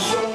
show